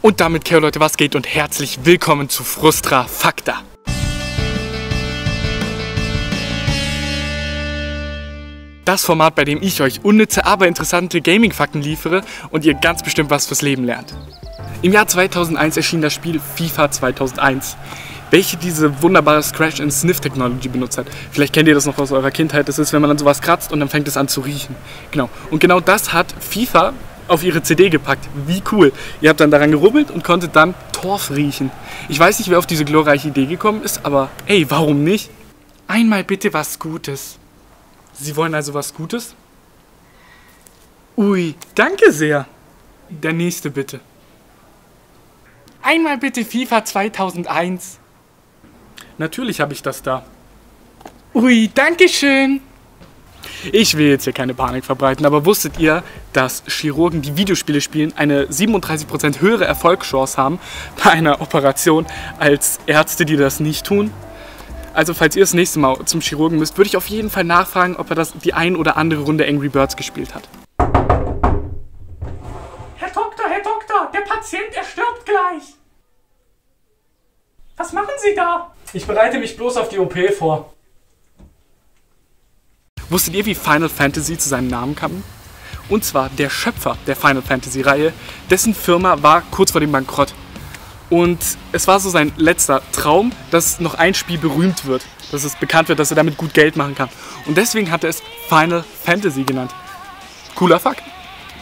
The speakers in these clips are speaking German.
Und damit, Keo Leute, was geht und herzlich willkommen zu Frustra Fakta. Das Format, bei dem ich euch unnütze, aber interessante Gaming-Fakten liefere und ihr ganz bestimmt was fürs Leben lernt. Im Jahr 2001 erschien das Spiel FIFA 2001, welche diese wunderbare Scratch and Sniff Technology benutzt hat. Vielleicht kennt ihr das noch aus eurer Kindheit. Das ist, wenn man dann sowas kratzt und dann fängt es an zu riechen. Genau. Und genau das hat FIFA auf ihre CD gepackt. Wie cool. Ihr habt dann daran gerubbelt und konntet dann Torf riechen. Ich weiß nicht, wer auf diese glorreiche Idee gekommen ist, aber hey, warum nicht? Einmal bitte was Gutes. Sie wollen also was Gutes? Ui, danke sehr. Der nächste bitte. Einmal bitte FIFA 2001. Natürlich habe ich das da. Ui, danke schön. Ich will jetzt hier keine Panik verbreiten, aber wusstet ihr, dass Chirurgen, die Videospiele spielen, eine 37% höhere Erfolgschance haben bei einer Operation als Ärzte, die das nicht tun? Also falls ihr das nächste Mal zum Chirurgen müsst, würde ich auf jeden Fall nachfragen, ob er das die ein oder andere Runde Angry Birds gespielt hat. Herr Doktor, Herr Doktor, der Patient, er stirbt gleich. Was machen Sie da? Ich bereite mich bloß auf die OP vor. Wusstet ihr, wie Final Fantasy zu seinem Namen kam? Und zwar der Schöpfer der Final Fantasy Reihe, dessen Firma war kurz vor dem Bankrott. Und es war so sein letzter Traum, dass noch ein Spiel berühmt wird, dass es bekannt wird, dass er damit gut Geld machen kann. Und deswegen hat er es Final Fantasy genannt. Cooler Fakt.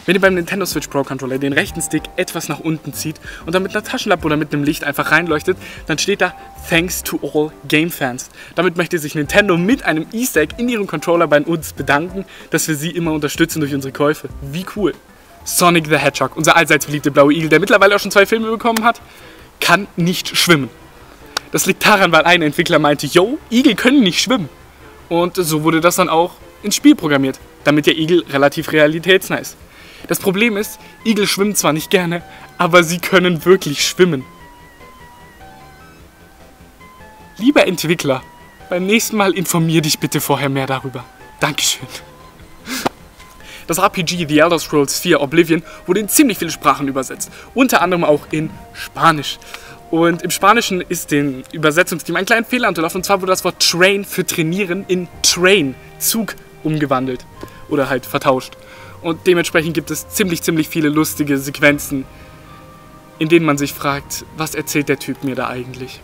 Wenn ihr beim Nintendo Switch Pro Controller den rechten Stick etwas nach unten zieht und dann mit einer Taschenlampe oder mit einem Licht einfach reinleuchtet, dann steht da Thanks to all Game Fans. Damit möchte sich Nintendo mit einem Easter Egg in ihrem Controller bei uns bedanken, dass wir sie immer unterstützen durch unsere Käufe. Wie cool. Sonic the Hedgehog, unser allseits beliebte blaue Igel, der mittlerweile auch schon zwei Filme bekommen hat, kann nicht schwimmen. Das liegt daran, weil ein Entwickler meinte, yo, Igel können nicht schwimmen. Und so wurde das dann auch ins Spiel programmiert, damit der Igel relativ realitätsnah ist. Das Problem ist, Igel schwimmen zwar nicht gerne, aber sie können wirklich schwimmen. Lieber Entwickler, beim nächsten Mal informier dich bitte vorher mehr darüber. Dankeschön. Das RPG The Elder Scrolls 4 Oblivion wurde in ziemlich viele Sprachen übersetzt, unter anderem auch in Spanisch. Und im Spanischen ist dem Übersetzungsteam ein kleiner Fehler unterlaufen, und zwar wurde das Wort Train für trainieren in Train, Zug, umgewandelt oder halt vertauscht. Und dementsprechend gibt es ziemlich, ziemlich viele lustige Sequenzen, in denen man sich fragt, was erzählt der Typ mir da eigentlich?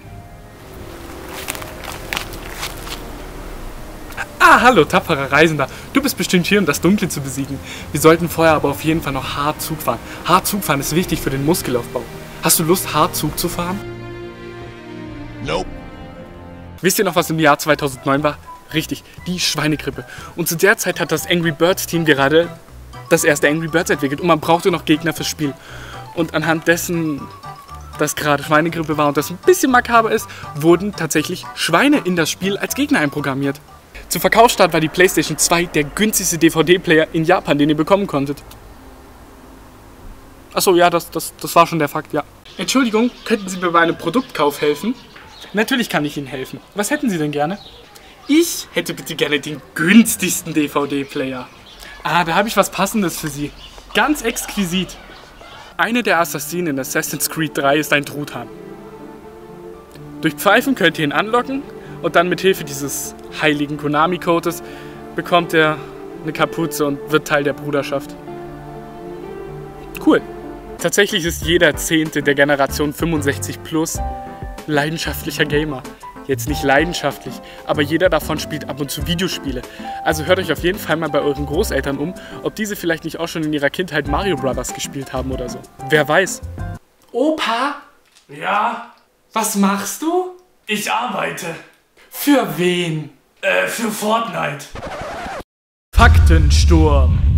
Ah, hallo, tapferer Reisender. Du bist bestimmt hier, um das Dunkle zu besiegen. Wir sollten vorher aber auf jeden Fall noch hart Zug fahren. Hart Zug fahren ist wichtig für den Muskelaufbau. Hast du Lust, hart Zug zu fahren? Nope. Wisst ihr noch, was im Jahr 2009 war? Richtig, die Schweinegrippe. Und zu der Zeit hat das Angry Birds Team gerade das erste Angry Birds entwickelt und man brauchte noch Gegner fürs Spiel. Und anhand dessen, dass gerade Schweinegrippe war und das ein bisschen makaber ist, wurden tatsächlich Schweine in das Spiel als Gegner einprogrammiert. Zu Verkaufsstart war die PlayStation 2 der günstigste DVD-Player in Japan, den ihr bekommen konntet. Achso, ja, das, das, das war schon der Fakt, ja. Entschuldigung, könnten Sie mir bei einem Produktkauf helfen? Natürlich kann ich Ihnen helfen. Was hätten Sie denn gerne? Ich hätte bitte gerne den günstigsten DVD-Player. Ah, da habe ich was Passendes für Sie. Ganz exquisit. Eine der Assassinen in Assassin's Creed 3 ist ein Truthahn. Durch Pfeifen könnt ihr ihn anlocken und dann mit Hilfe dieses heiligen Konami-Codes bekommt er eine Kapuze und wird Teil der Bruderschaft. Cool. Tatsächlich ist jeder Zehnte der Generation 65 plus leidenschaftlicher Gamer. Jetzt nicht leidenschaftlich, aber jeder davon spielt ab und zu Videospiele. Also hört euch auf jeden Fall mal bei euren Großeltern um, ob diese vielleicht nicht auch schon in ihrer Kindheit Mario Brothers gespielt haben oder so. Wer weiß. Opa? Ja, Was machst du? ich arbeite. Für wen? Äh, für Fortnite. Faktensturm.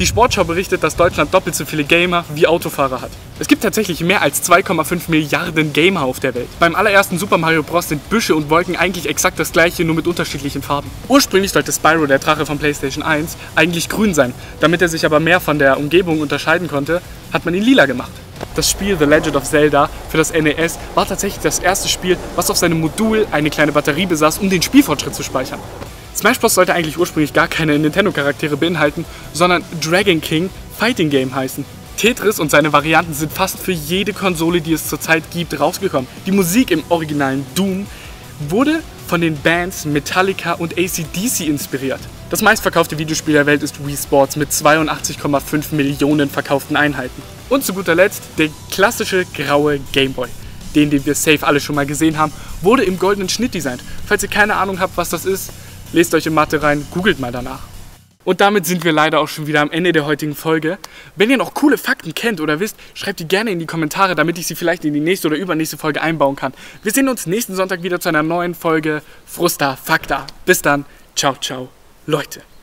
Die Sportschau berichtet, dass Deutschland doppelt so viele Gamer wie Autofahrer hat. Es gibt tatsächlich mehr als 2,5 Milliarden Gamer auf der Welt. Beim allerersten Super Mario Bros. sind Büsche und Wolken eigentlich exakt das gleiche, nur mit unterschiedlichen Farben. Ursprünglich sollte Spyro, der Drache von PlayStation 1, eigentlich grün sein. Damit er sich aber mehr von der Umgebung unterscheiden konnte, hat man ihn lila gemacht. Das Spiel The Legend of Zelda für das NES war tatsächlich das erste Spiel, was auf seinem Modul eine kleine Batterie besaß, um den Spielfortschritt zu speichern. Smash Bros. sollte eigentlich ursprünglich gar keine Nintendo-Charaktere beinhalten, sondern Dragon King Fighting Game heißen. Tetris und seine Varianten sind fast für jede Konsole, die es zurzeit gibt, rausgekommen. Die Musik im originalen Doom wurde von den Bands Metallica und ACDC inspiriert. Das meistverkaufte Videospiel der Welt ist Wii Sports mit 82,5 Millionen verkauften Einheiten. Und zu guter Letzt der klassische graue Gameboy. Den, den wir safe alle schon mal gesehen haben, wurde im goldenen Schnitt designt. Falls ihr keine Ahnung habt, was das ist, lest euch in Mathe rein, googelt mal danach. Und damit sind wir leider auch schon wieder am Ende der heutigen Folge. Wenn ihr noch coole Fakten kennt oder wisst, schreibt die gerne in die Kommentare, damit ich sie vielleicht in die nächste oder übernächste Folge einbauen kann. Wir sehen uns nächsten Sonntag wieder zu einer neuen Folge Frusta Fakta. Bis dann, ciao, ciao, Leute.